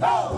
Oh.